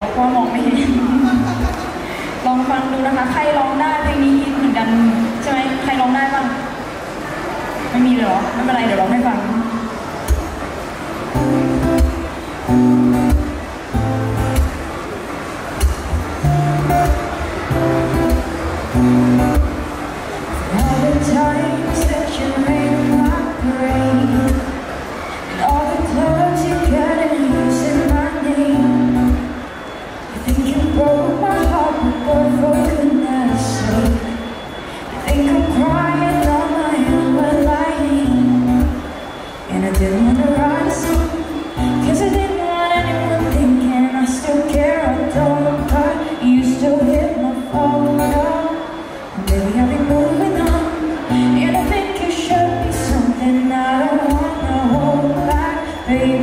เพามองไม่เห็น ลองฟังดูนะคะ ใครร้องได้เพลงนี้ฮิตเหมือนกันใช่ไหมใครร้องได้บ้าง ไม่มีเลยเหรอ ไม่เป็นไรเดี๋ยวร้องให้ฟัง thank you still the Cause I didn't want anyone thinking I still care, I You still hit my phone I've moving on. And I think it should be something I don't wanna hold back, baby.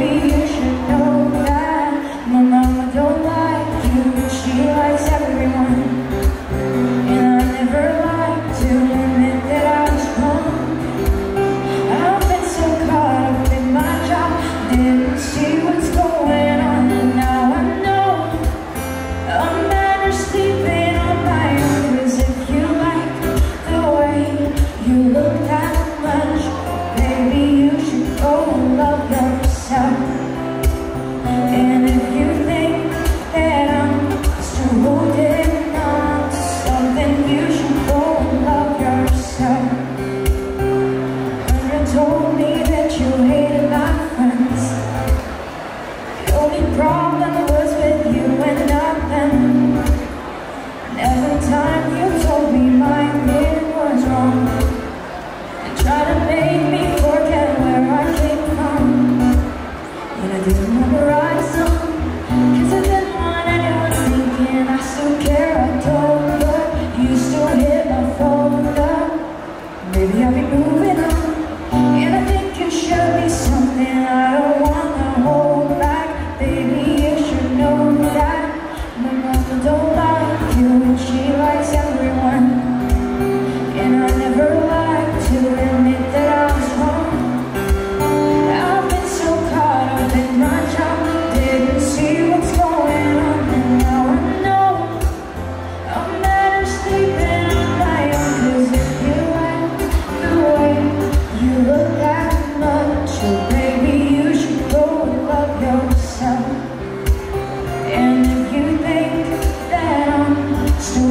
only problem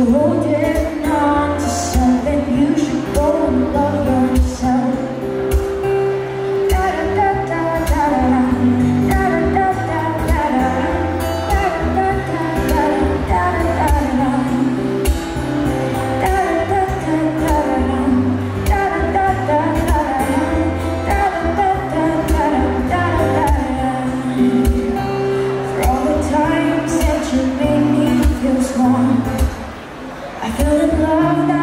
vou couldn't love.